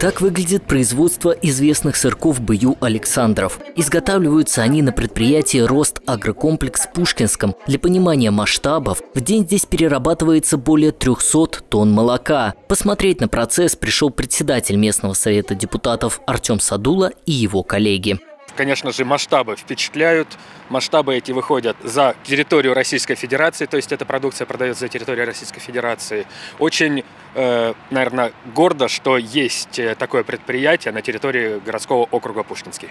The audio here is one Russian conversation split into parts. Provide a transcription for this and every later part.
Так выглядит производство известных сырков БЮ «Александров». Изготавливаются они на предприятии «Рост Агрокомплекс» в Пушкинском. Для понимания масштабов, в день здесь перерабатывается более 300 тонн молока. Посмотреть на процесс пришел председатель местного совета депутатов Артем Садула и его коллеги. Конечно же, масштабы впечатляют. Масштабы эти выходят за территорию Российской Федерации, то есть эта продукция продается за территорию Российской Федерации. Очень, э, наверное, гордо, что есть э, такое предприятие на территории городского округа Пушкинский.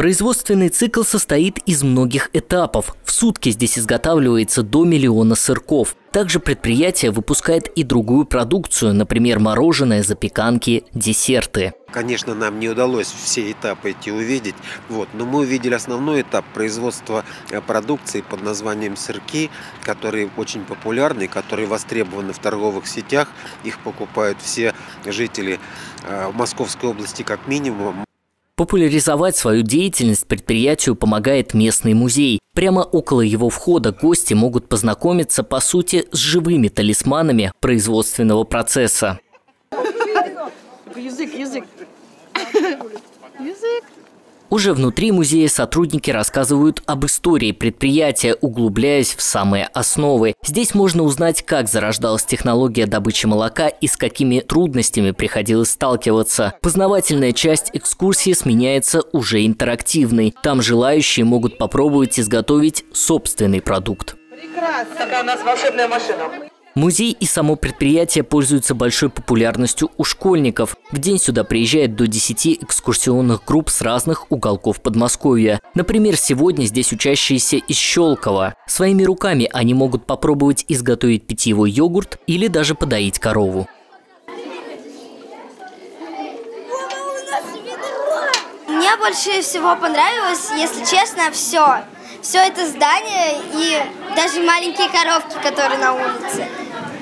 Производственный цикл состоит из многих этапов. В сутки здесь изготавливается до миллиона сырков. Также предприятие выпускает и другую продукцию, например, мороженое, запеканки, десерты. Конечно, нам не удалось все этапы эти увидеть, вот, но мы увидели основной этап производства э, продукции под названием сырки, которые очень популярны, которые востребованы в торговых сетях. Их покупают все жители э, Московской области как минимум. Популяризовать свою деятельность предприятию помогает местный музей. Прямо около его входа гости могут познакомиться, по сути, с живыми талисманами производственного процесса. Язык, язык. Язык. Уже внутри музея сотрудники рассказывают об истории предприятия, углубляясь в самые основы. Здесь можно узнать, как зарождалась технология добычи молока и с какими трудностями приходилось сталкиваться. Познавательная часть экскурсии сменяется уже интерактивной. Там желающие могут попробовать изготовить собственный продукт. Прекрасно. Такая у нас волшебная машина. Музей и само предприятие пользуются большой популярностью у школьников. В день сюда приезжает до 10 экскурсионных групп с разных уголков Подмосковья. Например, сегодня здесь учащиеся из Щелкова. Своими руками они могут попробовать изготовить питьевой йогурт или даже подоить корову. Мне больше всего понравилось, если честно, все все это здание и даже маленькие коровки, которые на улице.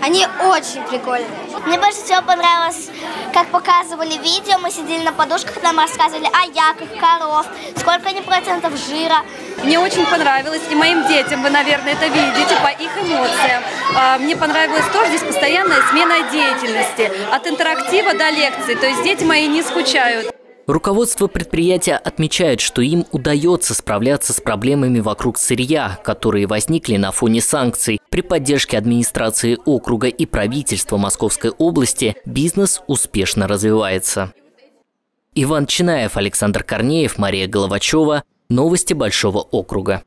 Они очень прикольные. Мне больше всего понравилось, как показывали видео, мы сидели на подушках, нам рассказывали о яках, коров, сколько они процентов жира. Мне очень понравилось, и моим детям, вы, наверное, это видите по их эмоциям. А, мне понравилось то, что здесь постоянная смена деятельности, от интерактива до лекций, то есть дети мои не скучают. Руководство предприятия отмечает, что им удается справляться с проблемами вокруг сырья, которые возникли на фоне санкций. При поддержке администрации округа и правительства Московской области бизнес успешно развивается. Иван Чинаев, Александр Корнеев, Мария Головачева. Новости Большого округа.